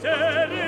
se